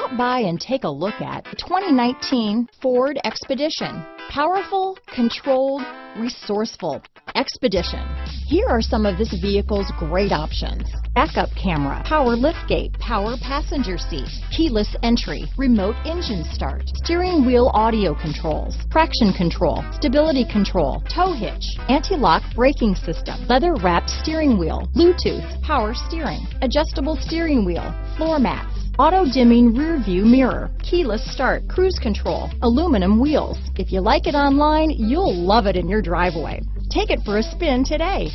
Stop by and take a look at the 2019 Ford Expedition. Powerful, controlled, resourceful. Expedition. Here are some of this vehicle's great options. Backup camera, power liftgate, power passenger seat, keyless entry, remote engine start, steering wheel audio controls, traction control, stability control, tow hitch, anti-lock braking system, leather wrapped steering wheel, Bluetooth, power steering, adjustable steering wheel, floor mats, auto dimming rear view mirror, keyless start, cruise control, aluminum wheels. If you like it online, you'll love it in your driveway. Take it for a spin today.